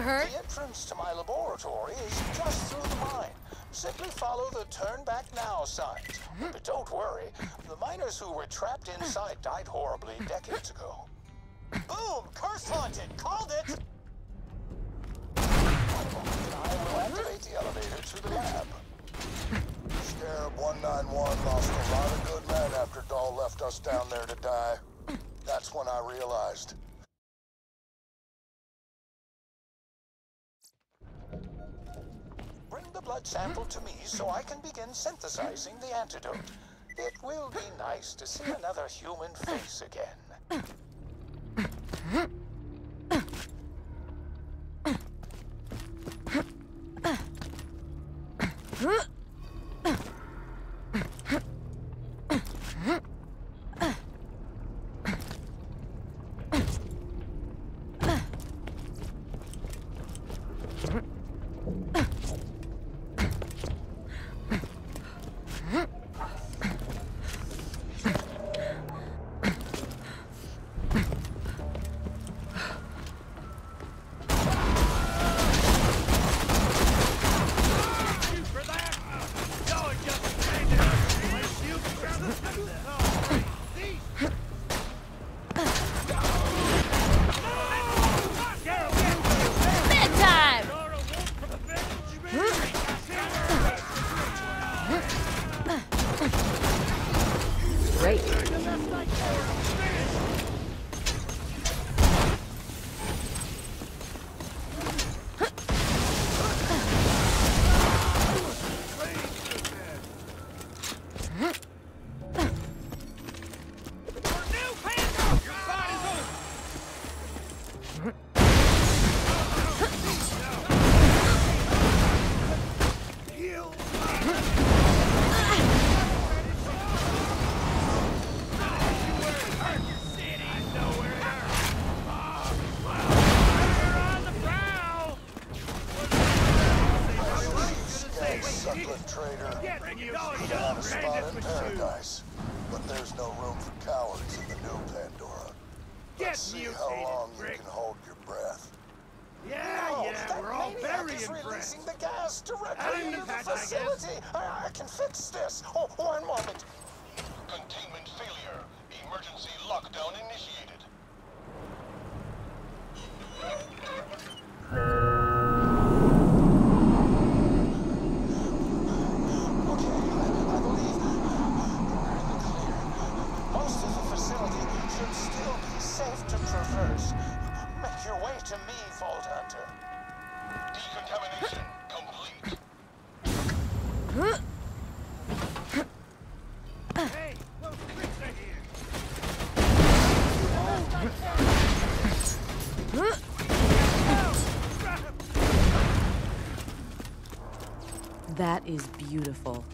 hurt. The entrance to my laboratory is just through the mine. Simply follow the turn back now signs. But don't worry, the miners who were trapped inside died horribly decades ago. Boom! Curse haunted! Called it! I will activate the elevator to the lab. Scarab 191 lost a lot of good men after Dahl left us down there to die. That's when I realized. The blood sample to me so I can begin synthesizing the antidote. It will be nice to see another human face again. Very is impressed. releasing the gas directly into the impressed, facility. I, I can fix this. Oh, one moment. Containment failure. Emergency lockdown initiated. That is beautiful.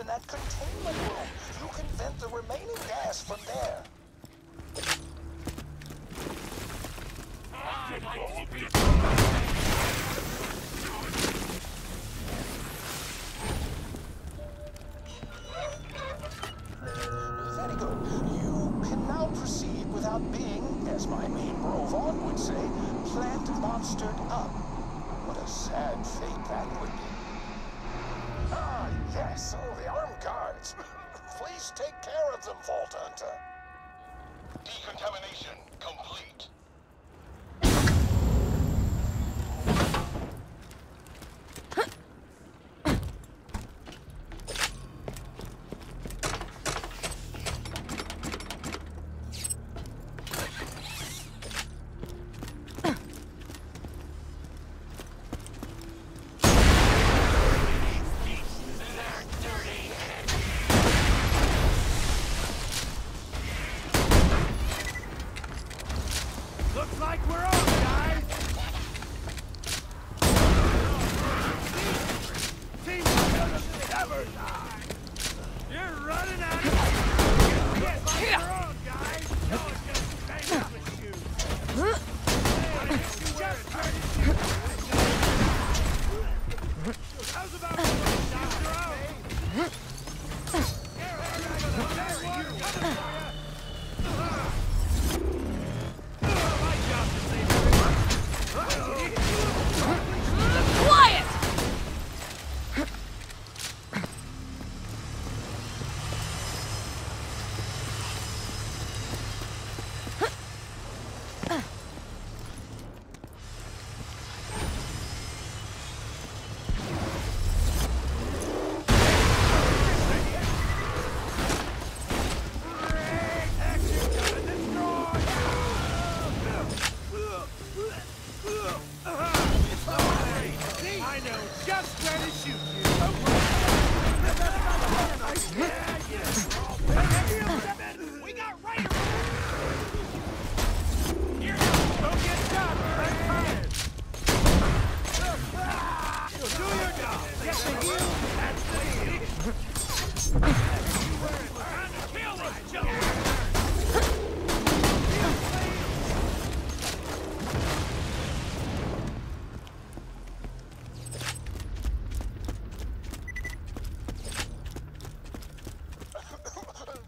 In that containment room. You can vent the remaining gas from there. I like never die! You're running out of like we're on, guys! No one's gonna stand up with you! Get the heal. That's the deal. Time to kill this junk.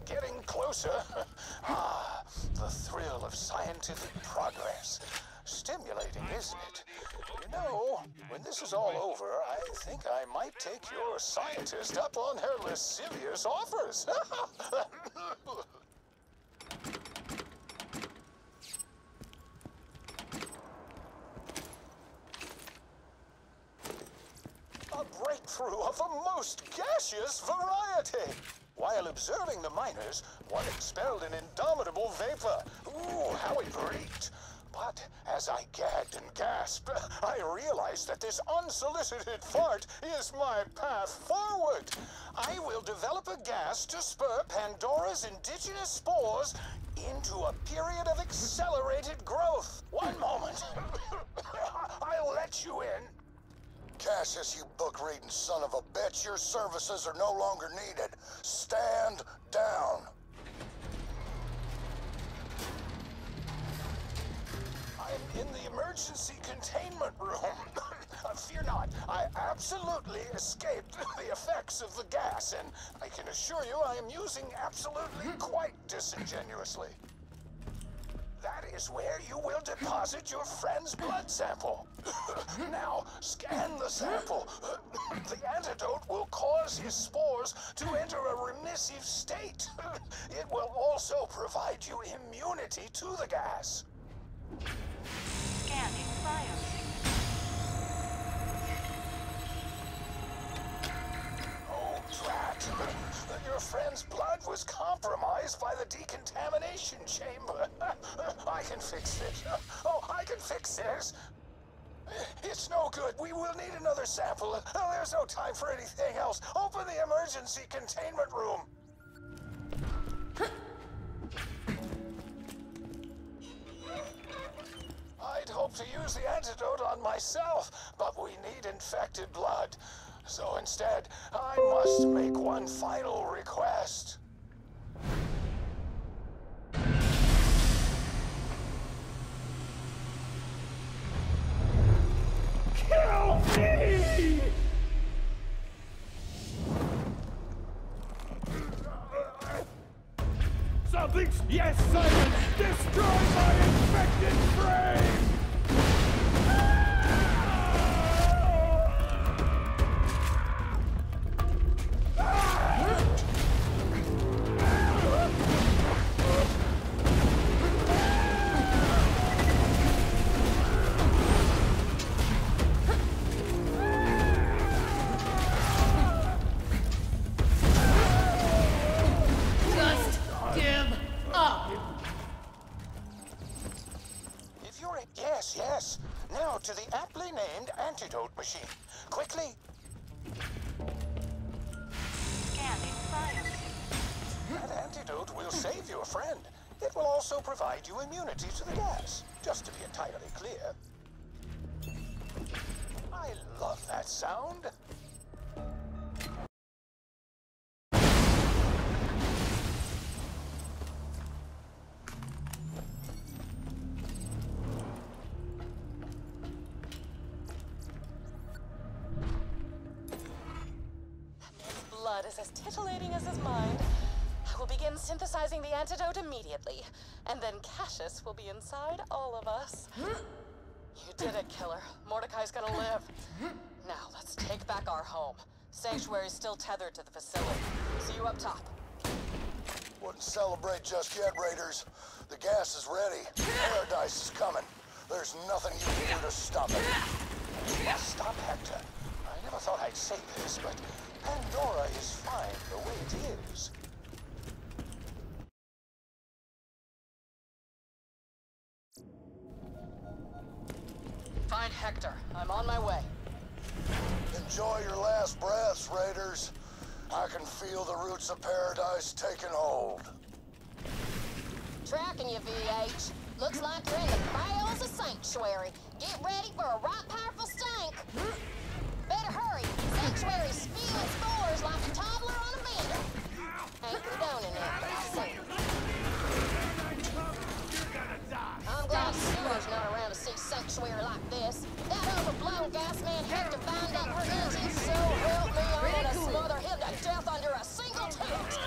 Getting closer. Ah, the thrill of scientific progress. Stimulating, isn't it? You know, when this is all over, I think I might take scientist up on her lascivious offers. A breakthrough of a most gaseous variety. While observing the miners, one expelled an indomitable vapor. Ooh, how it reeked. As I gagged and gasped, I realized that this unsolicited fart is my path forward. I will develop a gas to spur Pandora's indigenous spores into a period of accelerated growth. One moment. I'll let you in. Cassius, you book-reading son of a bitch, your services are no longer needed. Stand down. In the emergency containment room. Fear not, I absolutely escaped the effects of the gas, and I can assure you I am using absolutely hmm. quite disingenuously. That is where you will deposit your friend's blood sample. Hmm. now, scan the sample. the antidote will cause his spores to enter a remissive state. it will also provide you immunity to the gas. Oh, drat. Your friend's blood was compromised by the decontamination chamber. I can fix this. Oh, I can fix this. It's no good. We will need another sample. There's no time for anything else. Open the emergency containment room. To use the antidote on myself, but we need infected blood. So instead, I must make one final request. To the gas. Just to be entirely clear. I love that sound. Blood is as titillating as his mind. Begin synthesizing the antidote immediately, and then Cassius will be inside all of us. You did it, killer. Mordecai's gonna live. Now, let's take back our home. Sanctuary's still tethered to the facility. See you up top. Wouldn't celebrate just yet, Raiders. The gas is ready. Paradise is coming. There's nothing you can do to stop it. Stop, Hector. I never thought I'd say this, but Pandora is fine the way it is. Find Hector. I'm on my way. Enjoy your last breaths, Raiders. I can feel the roots of paradise taking hold. Tracking you, VH. Looks like you're in the bowels of Sanctuary. Get ready for a right powerful stink. Better hurry. Sanctuary spewing spores like a toddler on a bender. Ain't condoning it, overblown gas man Hector bound up her engine, so help me, I'm gonna smother him to death under a single tilt.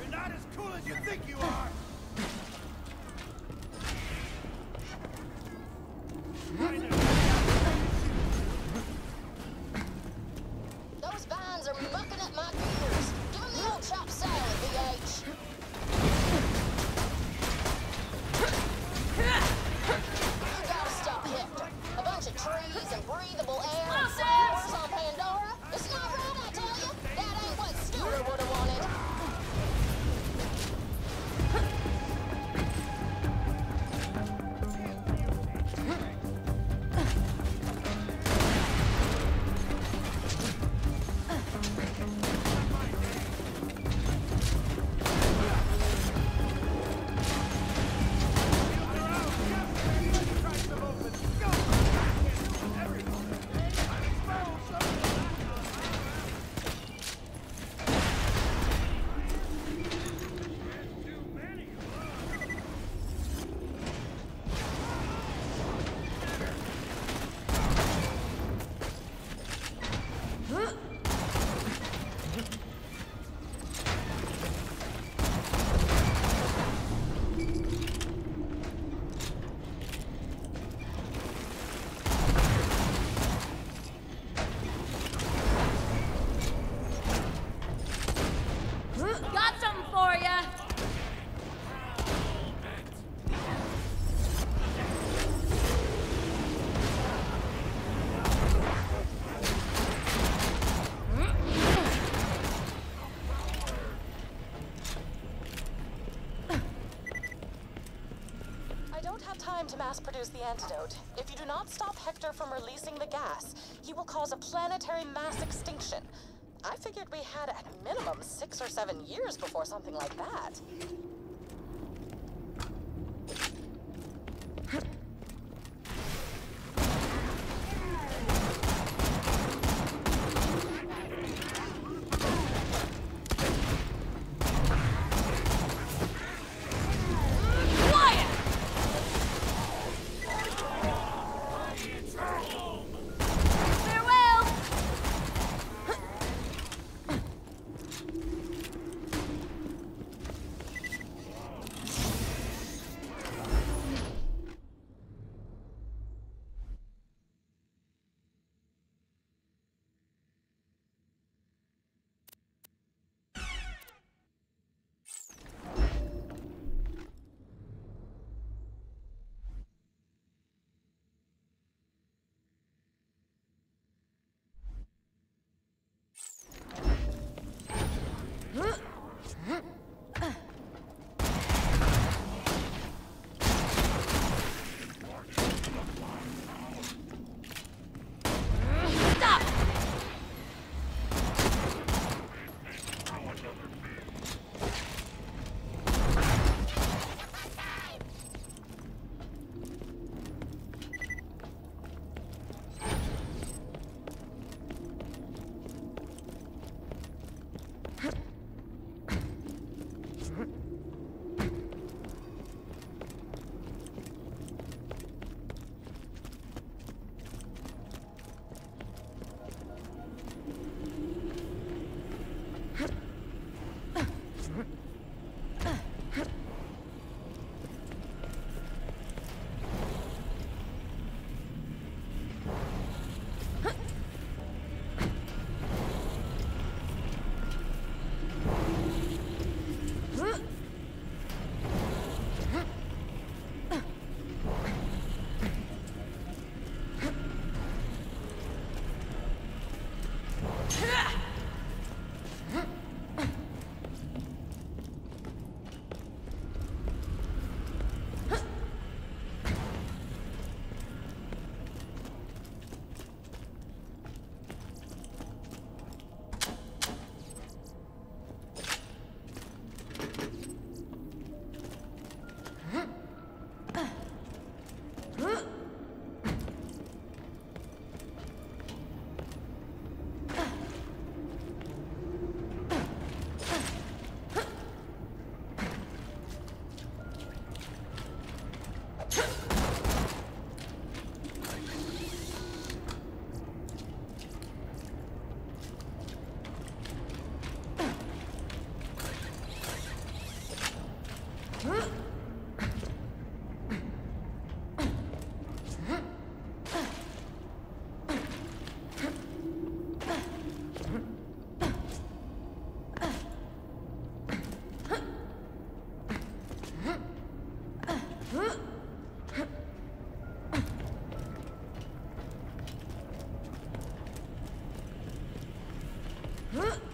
You're not as cool as you think you are! Time to mass produce the antidote. If you do not stop Hector from releasing the gas, he will cause a planetary mass extinction. I figured we had at minimum six or seven years before something like that. Huh?